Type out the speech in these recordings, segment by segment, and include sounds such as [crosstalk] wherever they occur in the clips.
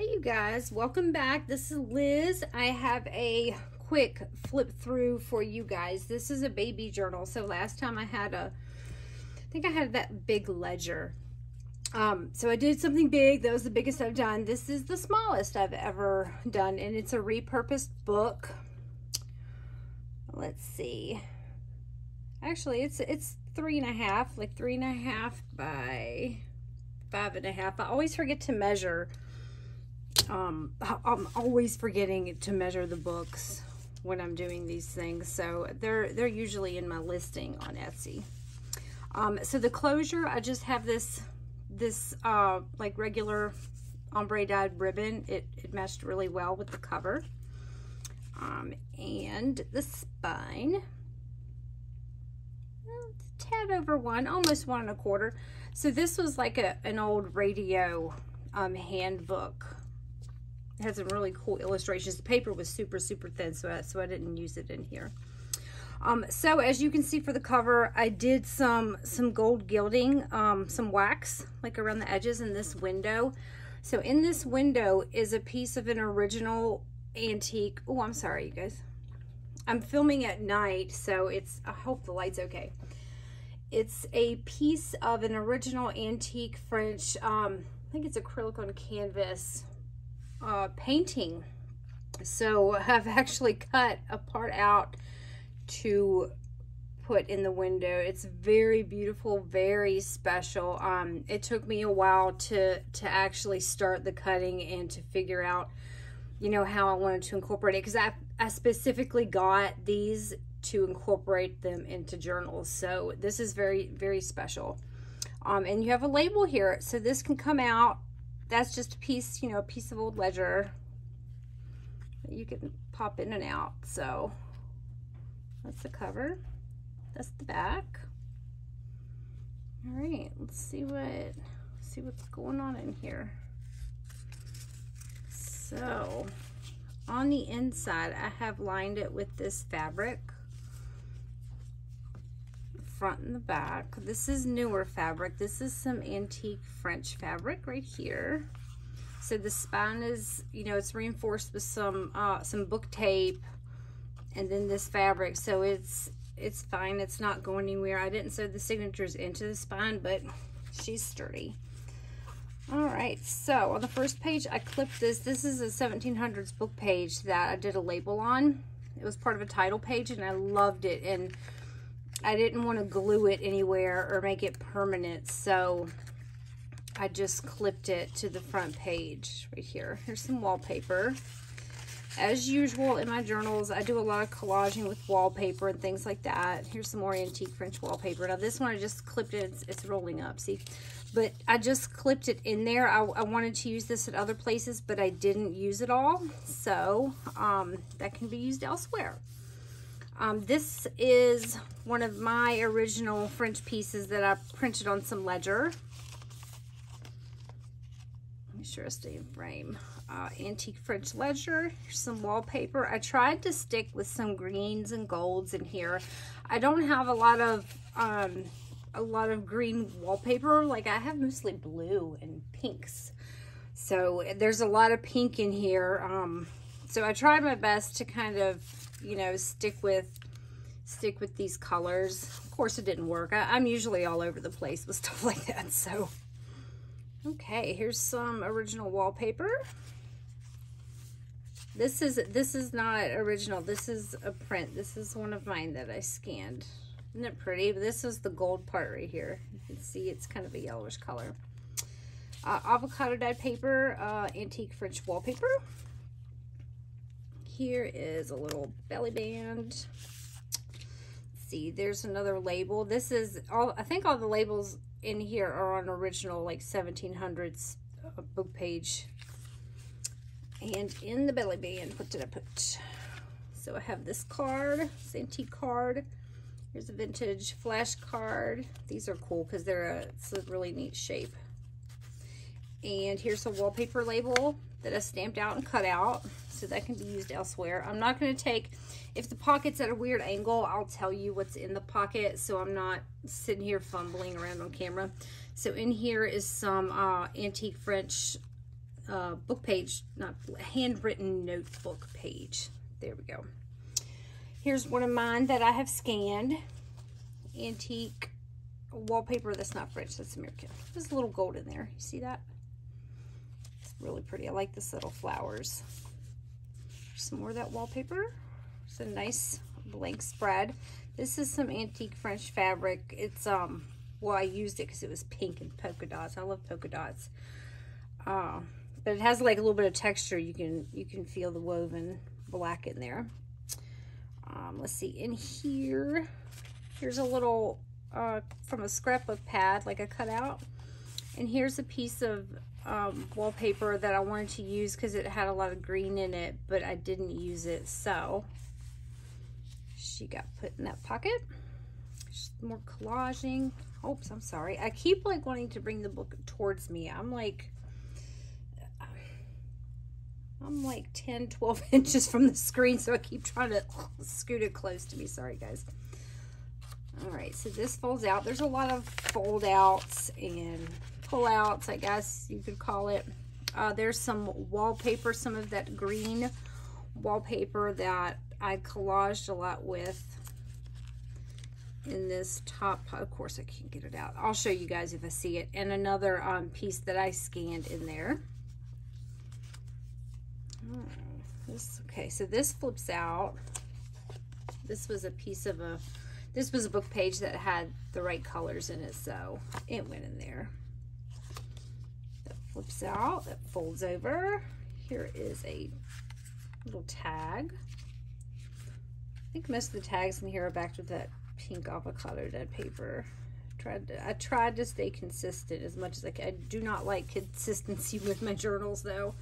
Hey you guys, welcome back. This is Liz. I have a quick flip through for you guys. This is a baby journal. So last time I had a, I think I had that big ledger. Um, so I did something big. That was the biggest I've done. This is the smallest I've ever done and it's a repurposed book. Let's see. Actually, it's it's three and a half, like three and a half by five and a half. I always forget to measure um, I'm always forgetting to measure the books when I'm doing these things. So they're, they're usually in my listing on Etsy. Um, so the closure, I just have this, this uh, like regular ombre dyed ribbon. It, it matched really well with the cover. Um, and the spine, a tad over one, almost one and a quarter. So this was like a, an old radio um, handbook it had some really cool illustrations. The paper was super, super thin, so I, so I didn't use it in here. Um, so as you can see for the cover, I did some, some gold gilding, um, some wax, like around the edges in this window. So in this window is a piece of an original antique. Oh, I'm sorry, you guys. I'm filming at night, so it's, I hope the light's okay. It's a piece of an original antique French, um, I think it's acrylic on canvas uh, painting. So [laughs] I've actually cut a part out to put in the window. It's very beautiful, very special. Um, it took me a while to, to actually start the cutting and to figure out, you know, how I wanted to incorporate it. Because I, I specifically got these to incorporate them into journals. So this is very, very special. Um, and you have a label here. So this can come out that's just a piece, you know, a piece of old ledger that you can pop in and out. So that's the cover. That's the back. All right, let's see what see what's going on in here. So on the inside, I have lined it with this fabric front and the back. This is newer fabric. This is some antique French fabric right here. So the spine is, you know, it's reinforced with some uh, some book tape and then this fabric. So it's it's fine. It's not going anywhere. I didn't sew the signatures into the spine, but she's sturdy. All right, so on the first page, I clipped this. This is a 1700s book page that I did a label on. It was part of a title page, and I loved it. And I didn't want to glue it anywhere or make it permanent, so I just clipped it to the front page right here. Here's some wallpaper. As usual in my journals, I do a lot of collaging with wallpaper and things like that. Here's some more antique French wallpaper. Now this one I just clipped it, it's, it's rolling up, see? But I just clipped it in there. I, I, wanted to use this at other places, but I didn't use it all. So um, that can be used elsewhere. Um, this is one of my original French pieces that I printed on some ledger. Make sure I stay in frame. Uh, antique French ledger. Some wallpaper. I tried to stick with some greens and golds in here. I don't have a lot of um, a lot of green wallpaper. Like I have mostly blue and pinks. So there's a lot of pink in here. Um, so I tried my best to kind of you know, stick with stick with these colors. Of course, it didn't work. I, am usually all over the place with [laughs] stuff like that, so. Okay, here's some original wallpaper. This is this is not original. This is a print. This is one of mine that I scanned. Isn't it pretty? This is the gold part right here. You can see it's kind of a yellowish color. Uh, avocado dyed paper, uh, antique French wallpaper here is a little belly band. Let's see, there's another label. This is all, I think all the labels in here are on original like 1700s uh, book page. And in the belly band, what did I put? So I have this card, this antique card. Here's a vintage flash card. These are cool because they're a, it's a really neat shape. And here's a wallpaper label that I stamped out and cut out so that can be used elsewhere. I'm not going to take, if the pocket's at a weird angle, I'll tell you what's in the pocket so I'm not sitting here fumbling around on camera. So in here is some uh, antique French uh, book page, not handwritten notebook page. There we go. Here's one of mine that I have scanned. Antique wallpaper. That's not French, that's American. There's a little gold in there. You see that? Really pretty. I like this little flowers. Some more of that wallpaper. It's a nice blank spread. This is some antique French fabric. It's, um, well, I used it because it was pink and polka dots. I love polka dots. Uh, but it has like a little bit of texture. You can, you can feel the woven black in there. Um, let's see, in here, here's a little, uh, from a scrapbook pad, like a cutout. And here's a piece of um, wallpaper that I wanted to use because it had a lot of green in it, but I didn't use it. So she got put in that pocket. Just more collaging. Oops, I'm sorry. I keep like wanting to bring the book towards me. I'm like, I'm like 10, 12 [laughs] inches from the screen, so I keep trying to [laughs] scoot it close to me. Sorry, guys. All right, so this folds out. There's a lot of fold outs and pull-outs, I guess you could call it. Uh, there's some wallpaper, some of that green wallpaper that I collaged a lot with in this top. Of course, I can't get it out. I'll show you guys if I see it. And another um, piece that I scanned in there. This, okay, so this flips out. This was a piece of a, this was a book page that had the right colors in it, so it went in there flips out, it folds over. Here is a little tag. I think most of the tags in here are backed with that pink avocado dead paper. Tried to, I tried to stay consistent as much as I can. I do not like consistency [laughs] with my journals though.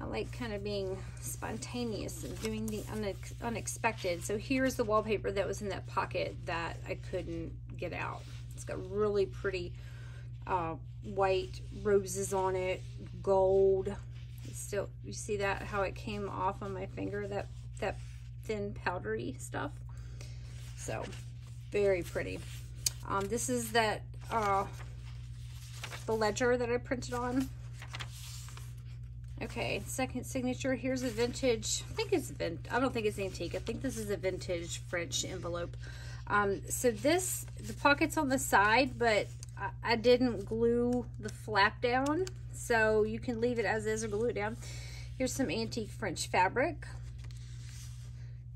I like kind of being spontaneous and doing the unex unexpected. So here's the wallpaper that was in that pocket that I couldn't get out. It's got really pretty uh, white roses on it, gold. Still, you see that, how it came off on my finger, that, that thin powdery stuff. So, very pretty. Um, this is that, uh, the ledger that I printed on. Okay, second signature. Here's a vintage, I think it's vint. I don't think it's antique. I think this is a vintage French envelope. Um, so this, the pocket's on the side, but I, didn't glue the flap down, so you can leave it as is or glue it down. Here's some antique French fabric.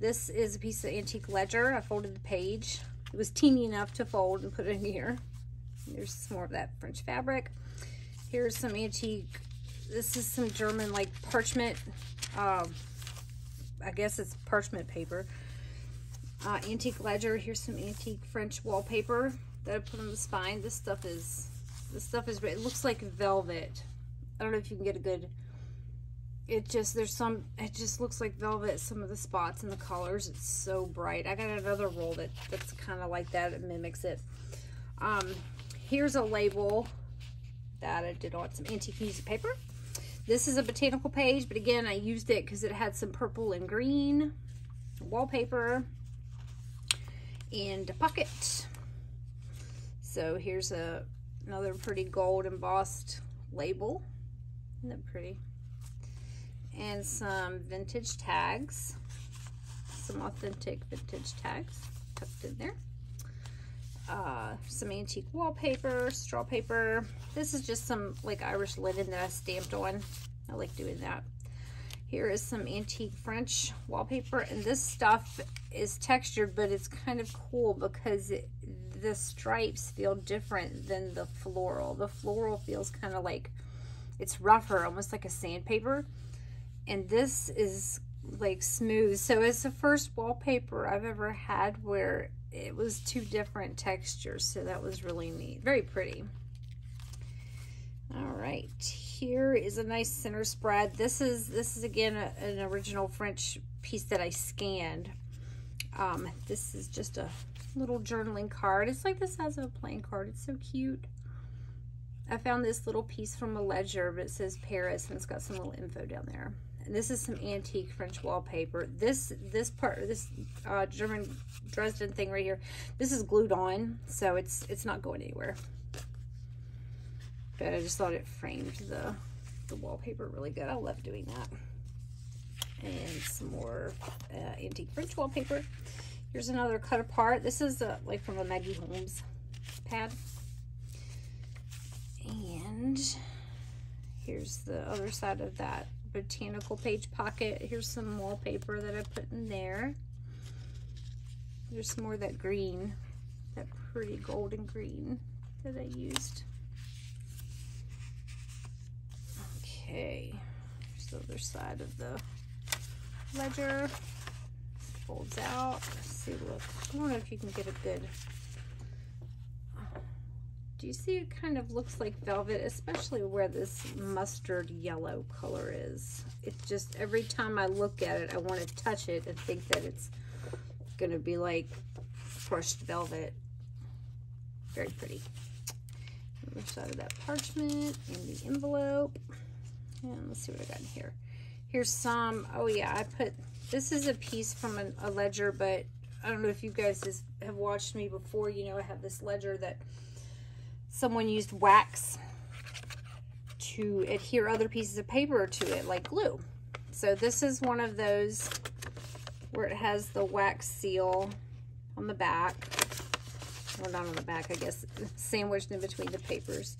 This is a piece of antique ledger. I folded the page. It was teeny enough to fold and put in here. There's some more of that French fabric. Here's some antique, this is some German like parchment, uh, I guess it's parchment paper. Uh, antique ledger, here's some antique French wallpaper that I put on the spine. This stuff is, this stuff is, it looks like velvet. I don't know if you can get a good, it just, there's some, it just looks like velvet, some of the spots and the colors. It's so bright. I got another roll that, that's kind of like that. It mimics it. Um, here's a label that I did on some antique music paper. This is a botanical page, but again, I used it because it had some purple and green wallpaper and a pocket. So here's a another pretty gold embossed label. Isn't that pretty? And some vintage tags. Some authentic vintage tags tucked in there. Uh, some antique wallpaper, straw paper. This is just some like Irish linen that I stamped on. I like doing that. Here is some antique French wallpaper, and this stuff is textured, but it's kind of cool because it, the stripes feel different than the floral. The floral feels kind of like, it's rougher, almost like a sandpaper. And this is like smooth. So it's the first wallpaper I've ever had where it was two different textures. So that was really neat. Very pretty. All right, here is a nice center spread. This is, this is again, a, an original French piece that I scanned. Um, this is just a little journaling card. It's like the size of a playing card. It's so cute. I found this little piece from a ledger, but it says Paris, and it's got some little info down there. And this is some antique French wallpaper. This this part, this uh, German Dresden thing right here, this is glued on, so it's it's not going anywhere. But I just thought it framed the the wallpaper really good. I love doing that. And some more uh, antique French wallpaper. Here's another cut apart. This is uh, like from a Maggie Holmes pad. And here's the other side of that botanical page pocket. Here's some wallpaper that I put in there. There's some more that green, that pretty golden green that I used. Okay, here's the other side of the ledger. Folds out. Let's see, look. I don't know if you can get a good do you see it kind of looks like velvet, especially where this mustard yellow color is. It's just every time I look at it, I want to touch it and think that it's going to be like crushed velvet. Very pretty. Other side of that parchment and the envelope. And let's see what I got in here. Here's some, oh yeah, I put, this is a piece from an, a ledger, but I don't know if you guys have watched me before. You know, I have this ledger that someone used wax to adhere other pieces of paper to it, like glue. So this is one of those where it has the wax seal on the back. Well, not on the back, I guess, sandwiched in between the papers.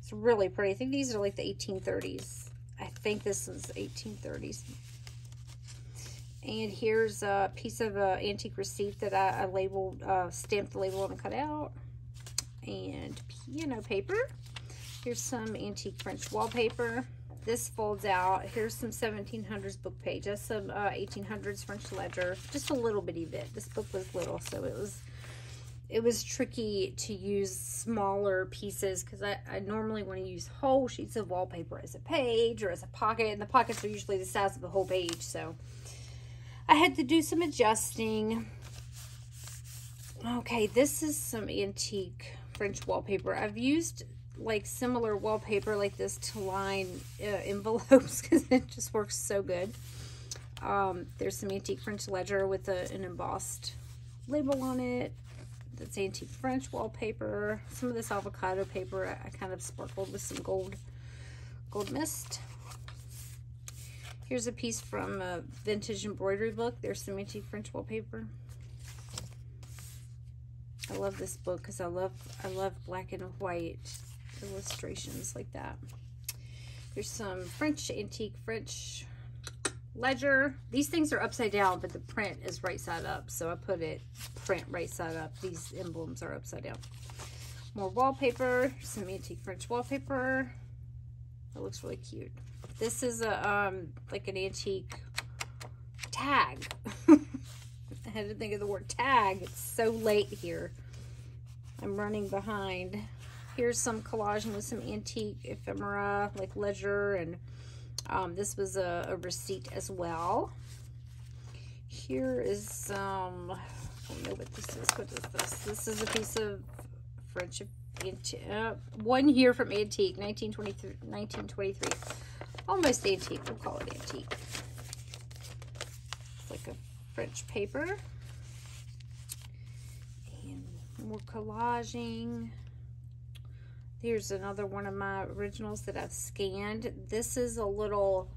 It's really pretty. I think these are like the 1830s. I think this is 1830s. And here's a piece of uh, antique receipt that I, I labeled, uh, stamped the label and cut out and piano paper. Here's some antique French wallpaper. This folds out. Here's some 1700s book page. That's some uh, 1800s French ledger. Just a little bitty bit. This book was little, so it was it was tricky to use smaller pieces because I, I normally want to use whole sheets of wallpaper as a page or as a pocket, and the pockets are usually the size of the whole page, so I had to do some adjusting. Okay, this is some antique French wallpaper. I've used like similar wallpaper like this to line uh, envelopes [laughs] because it just works so good. Um, there's some antique French ledger with a, an embossed label on it. That's antique French wallpaper. Some of this avocado paper I, I kind of sparkled with some gold, gold mist. Here's a piece from a vintage embroidery book. There's some antique French wallpaper. I love this book because I love I love black and white illustrations like that. There's some French antique French ledger. These things are upside down, but the print is right side up. So I put it print right side up. These emblems are upside down. More wallpaper, some antique French wallpaper. That looks really cute. This is a um like an antique tag. [laughs] I had to think of the word tag. It's so late here. I'm running behind. Here's some collaging with some antique ephemera, like ledger, and um, this was a, a, receipt as well. Here is some, I don't know what this is. What is this? This is a piece of French uh, one year from antique, 1923, 1923. Almost antique, we'll call it antique. It's like a French paper. And more collaging. Here's another one of my originals that I've scanned. This is a little,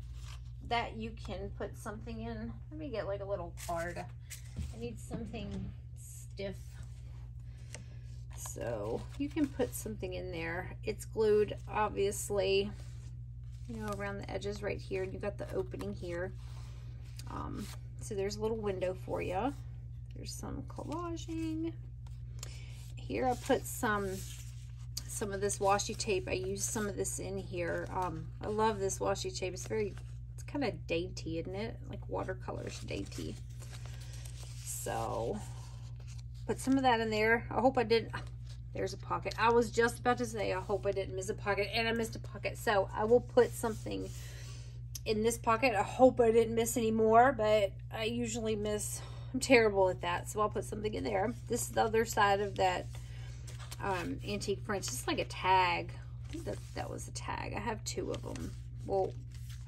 that you can put something in. Let me get like a little card. I need something stiff. So you can put something in there. It's glued, obviously, you know, around the edges right here. And you've got the opening here. Um, so there's a little window for you. There's some collaging. Here I put some some of this washi tape. I used some of this in here. Um, I love this washi tape. It's very, it's kind of dainty, isn't it? Like watercolors dainty. So, put some of that in there. I hope I didn't, there's a pocket. I was just about to say, I hope I didn't miss a pocket, and I missed a pocket. So, I will put something in this pocket. I hope I didn't miss any more, but I usually miss, I'm terrible at that. So I'll put something in there. This is the other side of that um, antique French. It's like a tag. That, that was a tag. I have two of them. Well,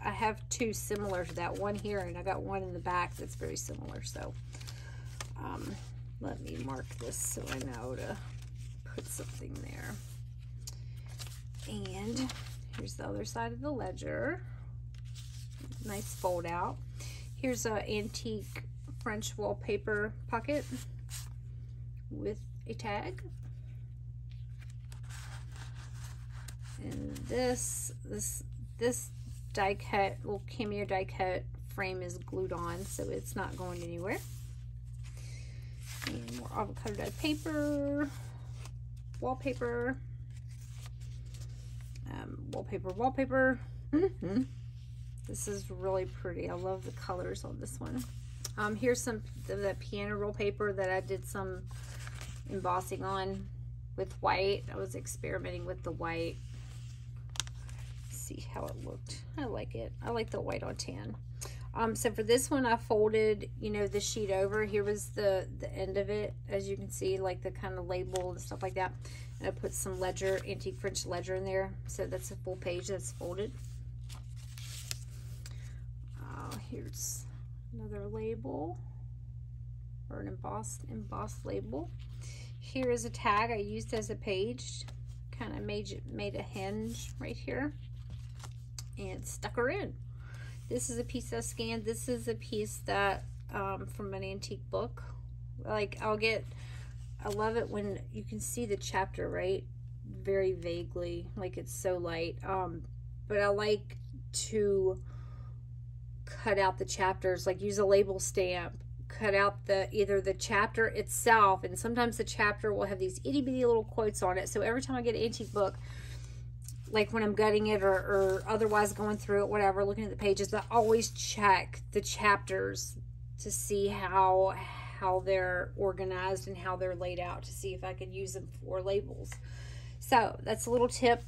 I have two similar to that. One here, and I got one in the back that's very similar. So um, let me mark this so I know to put something there. And Here's the other side of the ledger. Nice fold out. Here's an antique French wallpaper pocket with a tag. And this, this, this die cut, little cameo die cut frame is glued on, so it's not going anywhere. And more avocado dyed paper, wallpaper, um, wallpaper, wallpaper. Mm -hmm. This is really pretty. I love the colors on this one. Um, here's some of the piano roll paper that I did some embossing on with white. I was experimenting with the white. see how it looked. I like it. I like the white on tan. Um, so for this one, I folded, you know, the sheet over. Here was the, the end of it, as you can see, like the kind of label and stuff like that. And I put some ledger, antique French ledger in there. So that's a full page that's folded. Uh, here's another label or an embossed, embossed label. Here is a tag I used as a page. Kind of made, made a hinge right here and stuck her in. This is a piece I scanned. This is a piece that um, from an antique book. Like I'll get, I love it when you can see the chapter, right? Very vaguely, like it's so light. Um, but I like to cut out the chapters, like use a label stamp, cut out the either the chapter itself, and sometimes the chapter will have these itty bitty little quotes on it. So every time I get an antique book, like when I'm gutting it or, or otherwise going through it, whatever, looking at the pages, I always check the chapters to see how how they're organized and how they're laid out to see if I could use them for labels. So that's a little tip.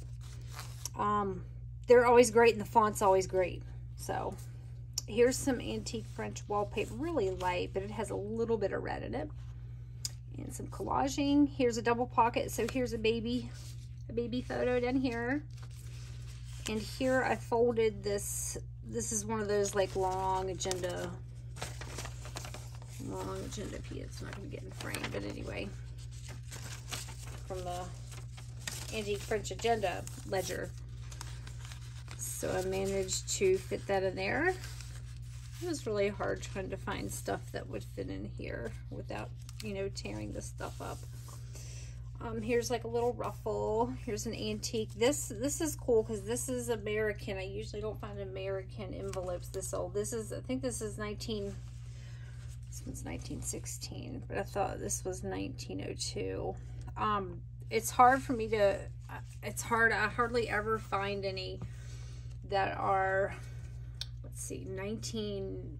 Um, they're always great and the font's always great. So here's some antique French wallpaper, really light, but it has a little bit of red in it. And some collaging. Here's a double pocket. So here's a baby a baby photo down here. And here I folded this. This is one of those like long agenda, long agenda P. It's not to get in frame, but anyway, from the Antique French Agenda ledger. So I managed to fit that in there. It was really hard trying to find stuff that would fit in here without, you know, tearing the stuff up. Um, here's like a little ruffle. Here's an antique. This this is cool because this is American. I usually don't find American envelopes this old. This is, I think this is 19, this one's 1916, but I thought this was 1902. Um, it's hard for me to, it's hard, I hardly ever find any that are, let's see, 19...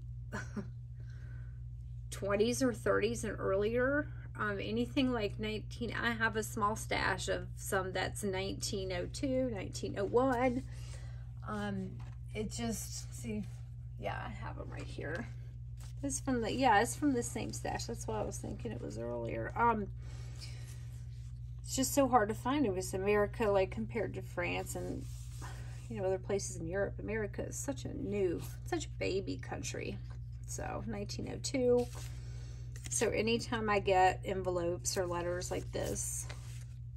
20s or 30s and earlier um, anything like 19, I have a small stash of some that's 1902, 1901. Um, it just, see, yeah, I have them right here. It's from the, yeah, it's from the same stash. That's what I was thinking it was earlier. Um, it's just so hard to find. It was America, like, compared to France and, you know, other places in Europe. America is such a new, such a baby country. So, 1902. So anytime I get envelopes or letters like this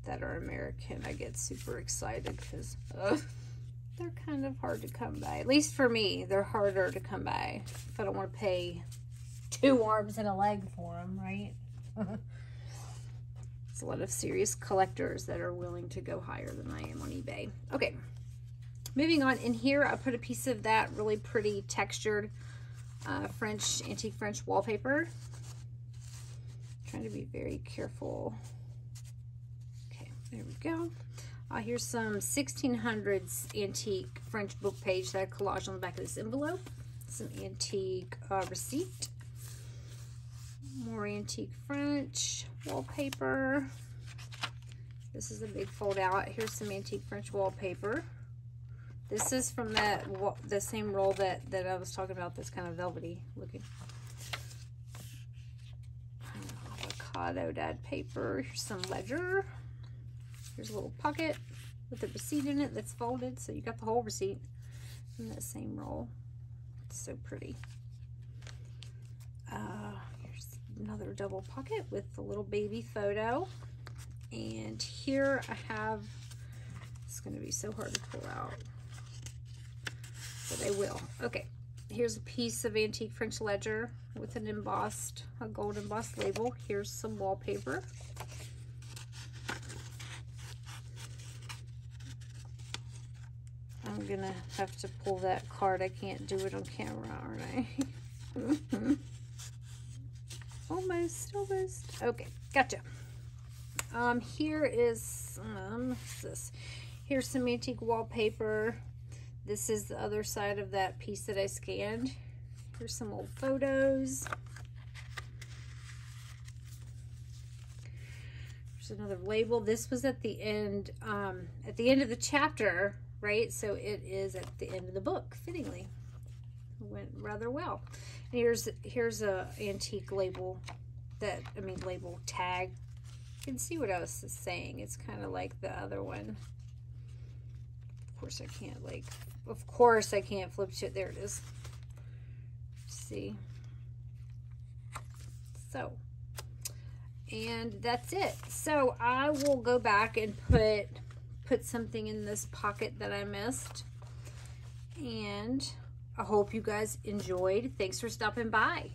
that are American, I get super excited because they're kind of hard to come by. At least for me, they're harder to come by if I don't want to pay two arms and a leg for them, right? [laughs] It's a lot of serious collectors that are willing to go higher than I am on eBay. Okay, moving on. In here, I put a piece of that really pretty textured uh, French, antique French wallpaper trying to be very careful. Okay, there we go. Uh, here's some 1600s antique French book page that I collaged on the back of this envelope. Some antique uh, receipt. More antique French wallpaper. This is a big fold out. Here's some antique French wallpaper. This is from that the same roll that, that I was talking about that's kind of velvety looking. Avocado dyed paper. Here's some ledger. Here's a little pocket with a receipt in it that's folded. So you got the whole receipt in that same roll. It's so pretty. Uh, here's another double pocket with the little baby photo. And here I have It's going to be so hard to pull out. But I will. Okay, here's a piece of antique French ledger with an embossed, a gold embossed label. Here's some wallpaper. I'm gonna have to pull that card. I can't do it on camera, aren't I? [laughs] almost, almost. Okay, gotcha. Um, here is, um, what's this? Here's some antique wallpaper. This is the other side of that piece that I scanned. Here's some old photos. There's another label. This was at the end, um, at the end of the chapter, right? So it is at the end of the book, fittingly. It went rather well. And here's here's a antique label that, I mean, label tag. You can see what I was saying. It's kind of like the other one. Of course, I can't, like, of course I can't flip it. There it is. See? So, and that's it. So I will go back and put put something in this pocket that I missed. And I hope you guys enjoyed. Thanks for stopping by.